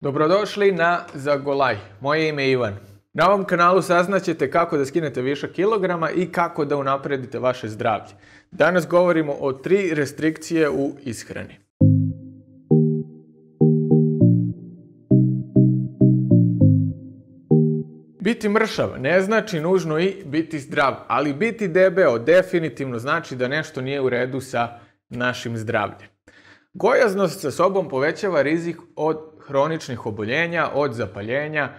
Dobrodošli na Zagolaj. Moje ime je Ivan. Na ovom kanalu saznaćete kako da skinete višak kilograma i kako da unapredite vaše zdravlje. Danas govorimo o tri restrikcije u ishrani. Biti mršav ne znači nužno i biti zdrav, ali biti debeo definitivno znači da nešto nije u redu sa našim zdravljem. Gojaznost sa sobom povećava rizik od hroničnih oboljenja, od zapaljenja,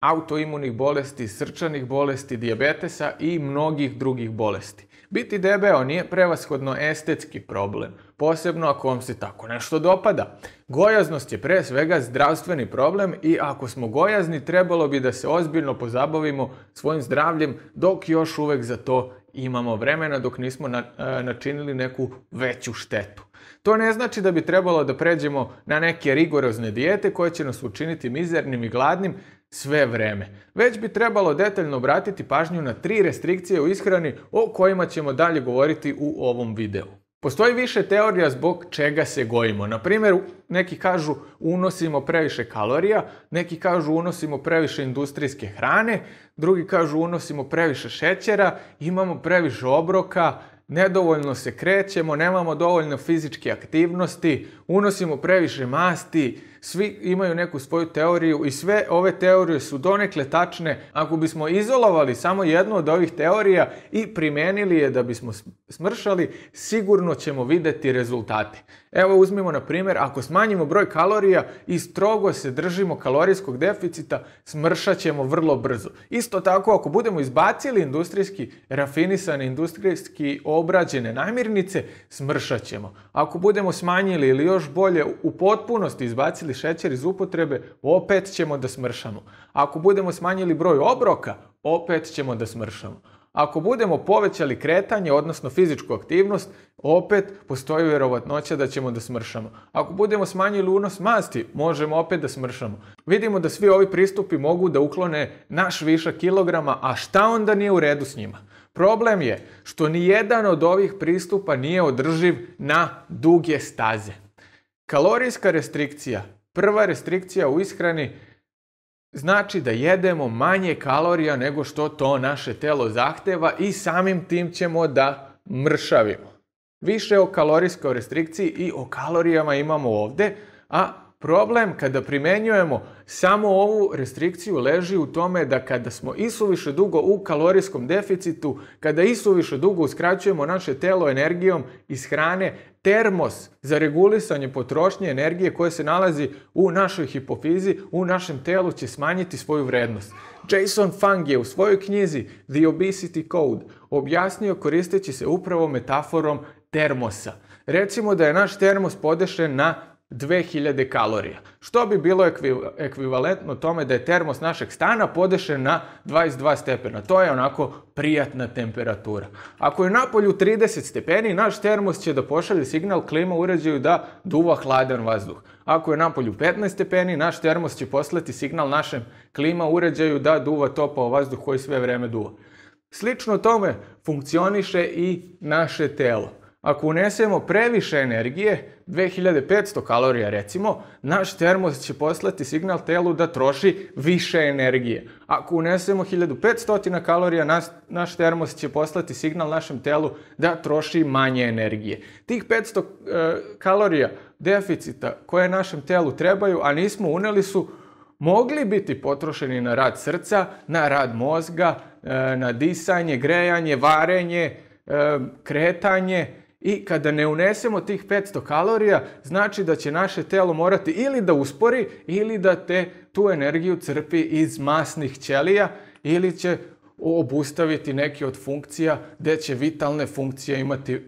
autoimunih bolesti, srčanih bolesti, dijabetesa i mnogih drugih bolesti. Biti debeo nije prevashodno estetski problem, posebno ako vam se tako nešto dopada. Gojaznost je pre svega zdravstveni problem i ako smo gojazni trebalo bi da se ozbiljno pozabavimo svojim zdravljem dok još uvek za to imamo vremena dok nismo e, načinili neku veću štetu. To ne znači da bi trebalo da pređemo na neke rigorozne dijete koje će nas učiniti mizernim i gladnim sve vreme. Već bi trebalo detaljno obratiti pažnju na tri restrikcije u ishrani o kojima ćemo dalje govoriti u ovom videu. Postoji više teorija zbog čega se gojimo. Na primjer, neki kažu unosimo previše kalorija, neki kažu unosimo previše industrijske hrane, drugi kažu unosimo previše šećera, imamo previše obroka, nedovoljno se krećemo, nemamo dovoljno fizičke aktivnosti, unosimo previše masti, svi imaju neku svoju teoriju i sve ove teorije su donekle tačne. Ako bismo izolovali samo jednu od ovih teorija i primijenili je da bismo smršali, sigurno ćemo vidjeti rezultate. Evo uzmimo na primjer, ako smanjimo broj kalorija i strogo se držimo kalorijskog deficita, smršat ćemo vrlo brzo. Isto tako, ako budemo izbacili industrijski rafinisane, industrijski obrađene namirnice, smršat ćemo. Ako budemo smanjili ili još bolje u potpunosti izbacili šećer iz upotrebe, opet ćemo da smršamo. Ako budemo smanjili broj obroka, opet ćemo da smršamo. Ako budemo povećali kretanje, odnosno fizičku aktivnost, opet postoji vjerovatnoća da ćemo da smršamo. Ako budemo smanjili unos masti, možemo opet da smršamo. Vidimo da svi ovi pristupi mogu da uklone naš višak kilograma, a šta onda nije u redu s njima? Problem je što ni jedan od ovih pristupa nije održiv na duge staze. Kalorijska restrikcija, prva restrikcija u ishrani, znači da jedemo manje kalorija nego što to naše telo zahteva i samim tim ćemo da mršavimo. Više o kalorijskoj restrikciji i o kalorijama imamo ovdje, a Problem kada primenjujemo samo ovu restrikciju leži u tome da kada smo isuviše dugo u kalorijskom deficitu, kada isuviše dugo uskraćujemo naše telo energijom iz hrane, termos za regulisanje potrošnje energije koje se nalazi u našoj hipofizi, u našem telu će smanjiti svoju vrednost. Jason Fung je u svojoj knjizi The Obesity Code objasnio koristeći se upravo metaforom termosa. Recimo da je naš termos podešen na 2000 kalorija. Što bi bilo ekvivalentno tome da je termos našeg stana podešen na 22 stepena. To je onako prijatna temperatura. Ako je napolju 30 stepeni, naš termos će da pošalje signal klima uređaju da duva hladan vazduh. Ako je napolju 15 stepeni, naš termos će poslati signal našem klima uređaju da duva topao vazduh koji sve vreme duva. Slično tome funkcioniše i naše telo. Ako unesemo previše energije, 2500 kalorija recimo, naš termos će poslati signal telu da troši više energije. Ako unesemo 1500 kalorija, naš, naš termos će poslati signal našem telu da troši manje energije. Tih 500 e, kalorija deficita koje našem telu trebaju, a nismo uneli su, mogli biti potrošeni na rad srca, na rad mozga, e, na disanje, grejanje, varenje, e, kretanje, i kada ne unesemo tih 500 kalorija, znači da će naše telo morati ili da uspori ili da te tu energiju crpi iz masnih ćelija ili će obustaviti neke od funkcija gdje će vitalne funkcije imati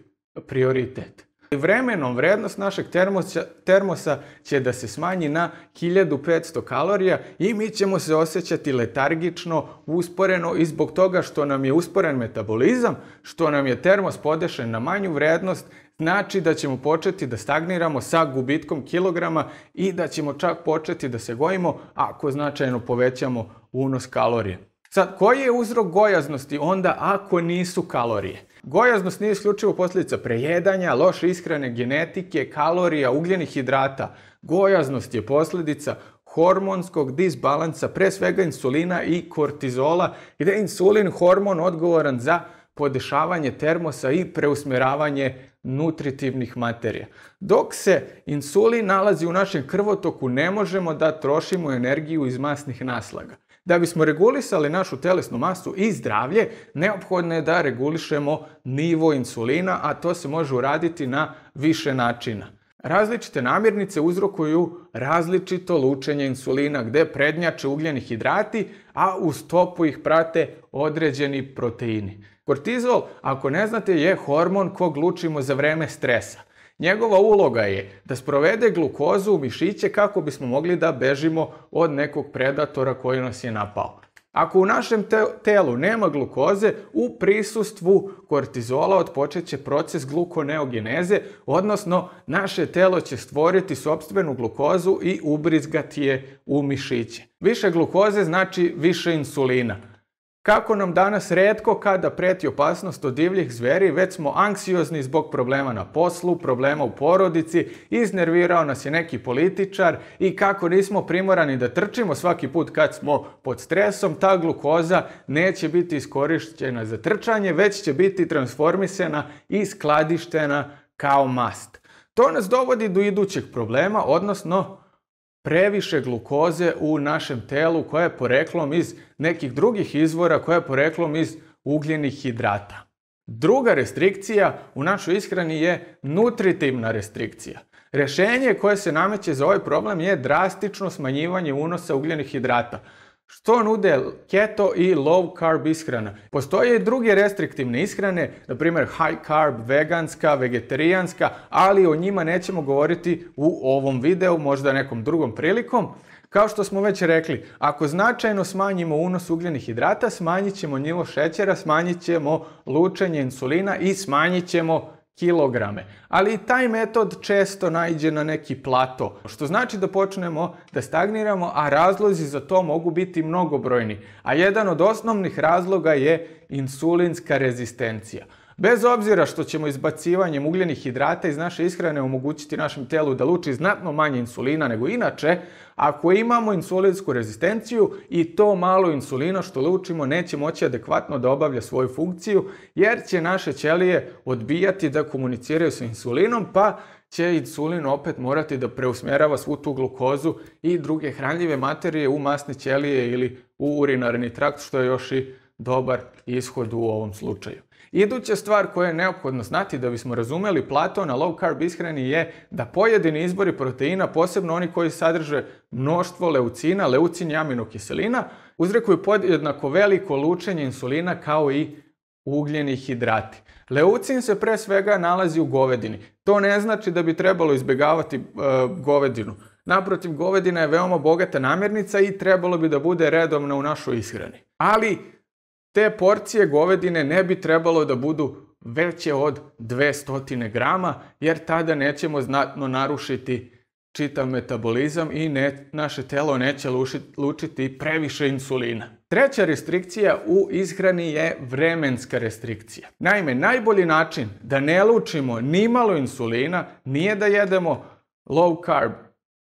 prioritet. Vremenom vrednost našeg termosa, termosa će da se smanji na 1500 kalorija i mi ćemo se osjećati letargično, usporeno i zbog toga što nam je usporen metabolizam, što nam je termos podešen na manju vrednost, znači da ćemo početi da stagniramo sa gubitkom kilograma i da ćemo čak početi da se gojimo ako značajno povećamo unos kalorije. Sad, koji je uzrok gojaznosti onda ako nisu kalorije? Gojaznost nije isključivo posljedica prejedanja, loše ishrane, genetike, kalorija, ugljenih hidrata. Gojaznost je posljedica hormonskog disbalansa, pre svega insulina i kortizola, gde je insulin hormon odgovoran za podešavanje termosa i preusmjeravanje nutritivnih materija. Dok se insulin nalazi u našem krvotoku, ne možemo da trošimo energiju iz masnih naslaga. Da bismo regulisali našu telesnu masu i zdravlje, neophodno je da regulišemo nivo insulina, a to se može uraditi na više načina. Različite namirnice uzrokuju različito lučenje insulina gdje prednjače ugljeni hidrati, a u stopu ih prate određeni proteini. Kortizol, ako ne znate, je hormon kog lučimo za vreme stresa. Njegova uloga je da sprovede glukozu u mišiće kako bismo mogli da bežimo od nekog predatora koji nas je napao. Ako u našem telu nema glukoze, u prisustvu kortizola otpočet će proces glukoneogeneze, odnosno naše telo će stvoriti sobstvenu glukozu i ubrizgati je u mišiće. Više glukoze znači više insulina. Kako nam danas redko kada preti opasnost od divljih zveri, već smo anksiozni zbog problema na poslu, problema u porodici, iznervirao nas je neki političar i kako nismo primorani da trčimo svaki put kad smo pod stresom, ta glukoza neće biti iskorištena za trčanje, već će biti transformisana i skladištena kao mast. To nas dovodi do idućeg problema, odnosno previše glukoze u našem telu koja je poreklom iz nekih drugih izvora, koja je poreklom iz ugljenih hidrata. Druga restrikcija u našoj ishrani je nutritivna restrikcija. Rješenje koje se nameće za ovaj problem je drastično smanjivanje unosa ugljenih hidrata. Što nude keto i low carb ishrana? Postoje i druge restriktivne ishrane, na primjer high carb, veganska, vegetarijanska, ali o njima nećemo govoriti u ovom videu, možda nekom drugom prilikom. Kao što smo već rekli, ako značajno smanjimo unos ugljenih hidrata, smanjit ćemo nivo šećera, smanjit ćemo lučenje insulina i smanjit ćemo kilograme. Ali taj metod često najđe na neki plato, što znači da počnemo da stagniramo, a razlozi za to mogu biti mnogobrojni. A jedan od osnovnih razloga je insulinska rezistencija. Bez obzira što ćemo izbacivanjem ugljenih hidrata iz naše ishrane omogućiti našem telu da luči znatno manje insulina nego inače, ako imamo insulinsku rezistenciju i to malo insulina što lučimo neće moći adekvatno da obavlja svoju funkciju jer će naše ćelije odbijati da komuniciraju sa insulinom pa će insulin opet morati da preusmjerava svu tu glukozu i druge hranljive materije u masne ćelije ili u urinarni trakt što je još i dobar ishod u ovom slučaju. Iduća stvar koju je neophodno znati da bismo razumeli plato na low carb ishrani je da pojedini izbori proteina, posebno oni koji sadrže mnoštvo leucina, leucin i aminokiselina, uzrekuju podjednako veliko lučenje insulina kao i ugljeni hidrati. Leucin se pre svega nalazi u govedini. To ne znači da bi trebalo izbjegavati e, govedinu. Naprotiv, govedina je veoma bogata namirnica i trebalo bi da bude redovna u našoj ishrani. Ali te porcije govedine ne bi trebalo da budu veće od 200 grama, jer tada nećemo znatno narušiti čitav metabolizam i naše telo neće lučiti previše insulina. Treća restrikcija u ishrani je vremenska restrikcija. Naime, najbolji način da ne lučimo ni malo insulina nije da jedemo low carb,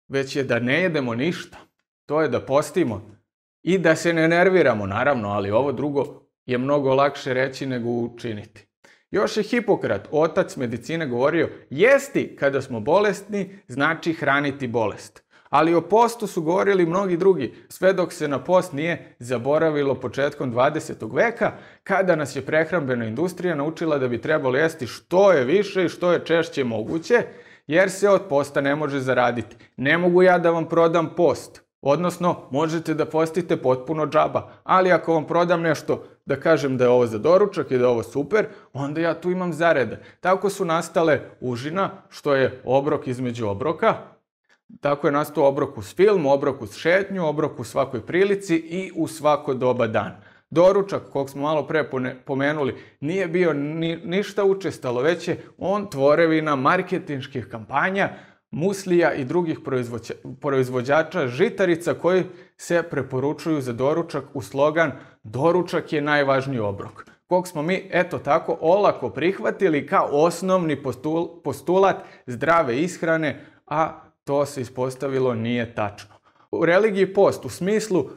već je da ne jedemo ništa. To je da postimo i da se ne nerviramo, naravno, ali ovo drugo je mnogo lakše reći nego učiniti. Još je Hipokrat, otac medicine, govorio jesti kada smo bolesni znači hraniti bolest. Ali o postu su govorili mnogi drugi, sve dok se na post nije zaboravilo početkom 20. veka, kada nas je prehrambena industrija naučila da bi trebalo jesti što je više i što je češće moguće, jer se od posta ne može zaraditi. Ne mogu ja da vam prodam post. Odnosno, možete da postite potpuno džaba, ali ako vam prodam nešto da kažem da je ovo za doručak i da je ovo super, onda ja tu imam zarede. Tako su nastale užina, što je obrok između obroka, tako je nastao obrok uz film, obrok uz šetnju, obrok u svakoj prilici i u svako doba dan. Doručak, kog smo malo pre pomenuli, nije bio ništa učestalo, već je on tvorevina marketinških kampanja, muslija i drugih proizvođača žitarica koji se preporučuju za doručak u slogan doručak je najvažniji obrok. Kog smo mi, eto tako, olako prihvatili kao osnovni postulat zdrave ishrane, a to se ispostavilo nije tačno. u religiji post u smislu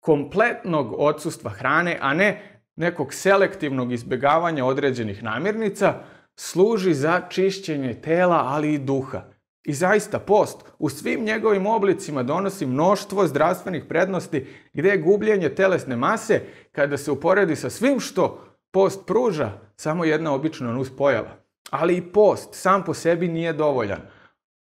kompletnog odsustva hrane, a ne nekog selektivnog izbjegavanja određenih namirnica, služi za čišćenje tela, ali i duha. I zaista post u svim njegovim oblicima donosi mnoštvo zdravstvenih prednosti gdje je gubljenje telesne mase kada se uporedi sa svim što post pruža samo jedna obična nuspojava. Ali i post sam po sebi nije dovoljan.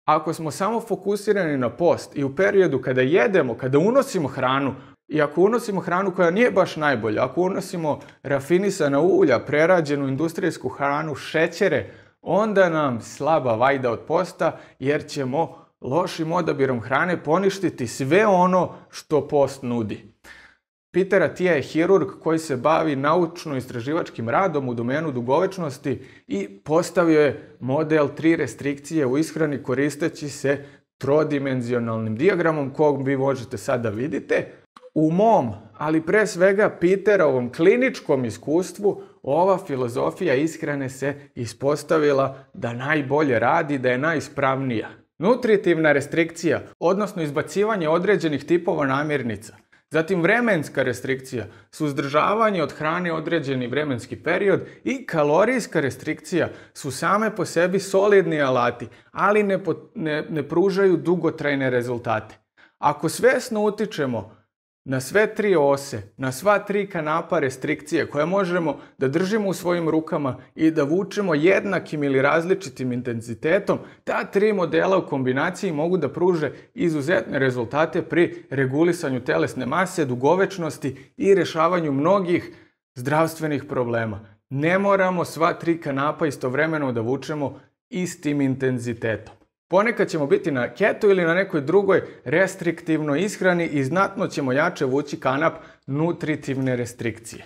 Ako smo samo fokusirani na post i u periodu kada jedemo, kada unosimo hranu, i ako unosimo hranu koja nije baš najbolja, ako unosimo rafinisana ulja, prerađenu industrijsku hranu, šećere, onda nam slaba vajda od posta jer ćemo lošim odabirom hrane poništiti sve ono što post nudi. Peter Atija je hirurg koji se bavi naučno-istraživačkim radom u domenu dugovečnosti i postavio je model tri restrikcije u ishrani koristeći se trodimenzionalnim dijagramom kog vi možete sada vidite. U mom, ali pre svega Peterovom kliničkom iskustvu, ova filozofija ishrane se ispostavila da najbolje radi, da je najispravnija. Nutritivna restrikcija, odnosno izbacivanje određenih tipova namirnica, Zatim vremenska restrikcija, suzdržavanje od hrane određeni vremenski period i kalorijska restrikcija su same po sebi solidni alati, ali ne, ne, ne pružaju dugotrajne rezultate. Ako svesno utičemo na sve tri ose, na sva tri kanapa restrikcije koje možemo da držimo u svojim rukama i da vučemo jednakim ili različitim intenzitetom, ta tri modela u kombinaciji mogu da pruže izuzetne rezultate pri regulisanju telesne mase, dugovečnosti i rješavanju mnogih zdravstvenih problema. Ne moramo sva tri kanapa istovremeno da vučemo istim intenzitetom. Ponekad ćemo biti na keto ili na nekoj drugoj restriktivnoj ishrani i znatno ćemo jače vući kanap nutritivne restrikcije.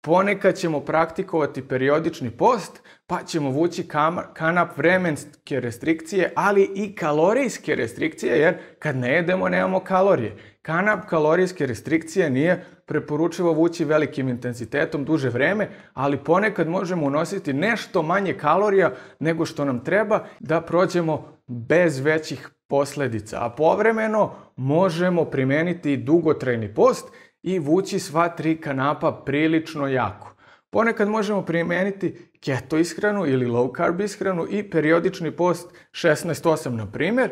Ponekad ćemo praktikovati periodični post, pa ćemo vući kanap vremenske restrikcije, ali i kalorijske restrikcije, jer kad ne jedemo nemamo kalorije. Kanap kalorijske restrikcije nije preporučivo vući velikim intenzitetom duže vreme, ali ponekad možemo unositi nešto manje kalorija nego što nam treba da prođemo bez većih posljedica. A povremeno možemo primijeniti dugotrajni post i vući sva tri kanapa prilično jako. Ponekad možemo primijeniti keto ishranu ili low carb ishranu i periodični post 16-8 na primjer,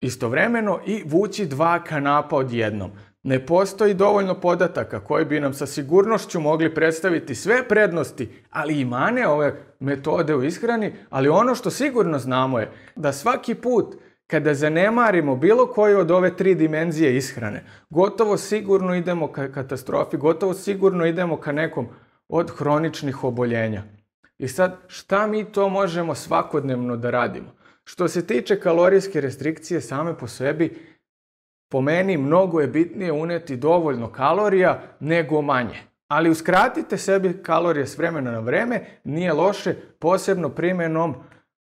istovremeno i vući dva kanapa odjednom. Ne postoji dovoljno podataka koji bi nam sa sigurnošću mogli predstaviti sve prednosti, ali i mane ove metode u ishrani, ali ono što sigurno znamo je da svaki put kada zanemarimo bilo koju od ove tri dimenzije ishrane, gotovo sigurno idemo ka katastrofi, gotovo sigurno idemo ka nekom od hroničnih oboljenja. I sad, šta mi to možemo svakodnevno da radimo? Što se tiče kalorijske restrikcije same po sebi, po meni mnogo je bitnije uneti dovoljno kalorija nego manje. Ali uskratite sebi kalorije s vremena na vreme, nije loše, posebno primjenom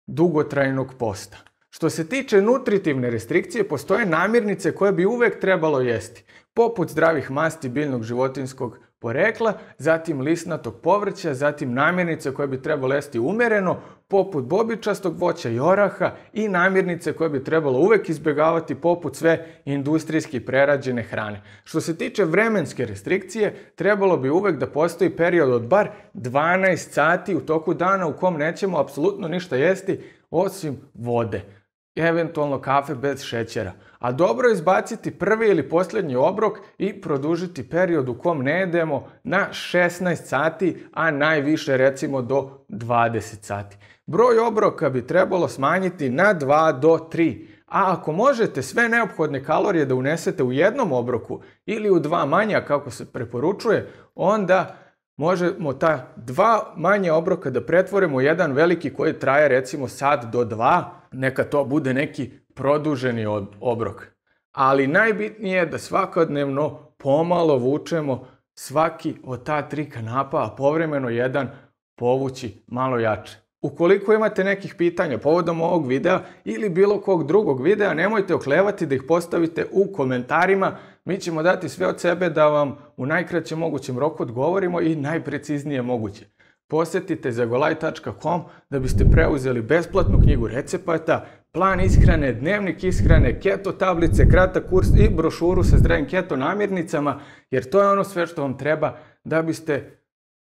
dugotrajnog posta. Što se tiče nutritivne restrikcije, postoje namirnice koje bi uvijek trebalo jesti, poput zdravih masti biljnog životinskog porekla, zatim lisnatog povrća, zatim namirnice koje bi trebalo jesti umjereno, poput bobičastog voća i oraha i namirnice koje bi trebalo uvijek izbjegavati poput sve industrijski prerađene hrane. Što se tiče vremenske restrikcije, trebalo bi uvijek da postoji period od bar 12 sati u toku dana u kom nećemo apsolutno ništa jesti osim vode eventualno kafe bez šećera. A dobro je izbaciti prvi ili posljednji obrok i produžiti period u kom ne jedemo na 16 sati, a najviše recimo do 20 sati. Broj obroka bi trebalo smanjiti na 2 do 3. A ako možete sve neophodne kalorije da unesete u jednom obroku ili u dva manja kako se preporučuje, onda možemo ta dva manje obroka da pretvorimo u jedan veliki koji traje recimo sat do dva, neka to bude neki produženi obrok. Ali najbitnije je da svakodnevno pomalo vučemo svaki od ta tri kanapa, a povremeno jedan povući malo jače. Ukoliko imate nekih pitanja povodom ovog videa ili bilo kog drugog videa, nemojte oklevati da ih postavite u komentarima. Mi ćemo dati sve od sebe da vam u najkraćem mogućem roku odgovorimo i najpreciznije moguće. Posjetite zagolaj.com da biste preuzeli besplatnu knjigu recepata, plan ishrane, dnevnik ishrane, keto tablice, kratak kurs i brošuru sa zdravim keto namirnicama, jer to je ono sve što vam treba da biste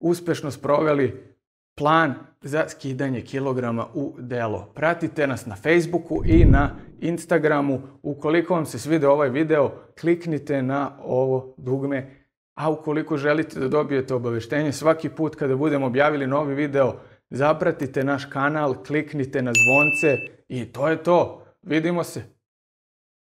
uspešno sproveli plan za skidanje kilograma u delo. Pratite nas na Facebooku i na Instagramu. Ukoliko vam se svidio ovaj video, kliknite na ovo dugme, a ukoliko želite da dobijete obaveštenje svaki put kada budemo objavili novi video, zapratite naš kanal, kliknite na zvonce i to je to. Vidimo se.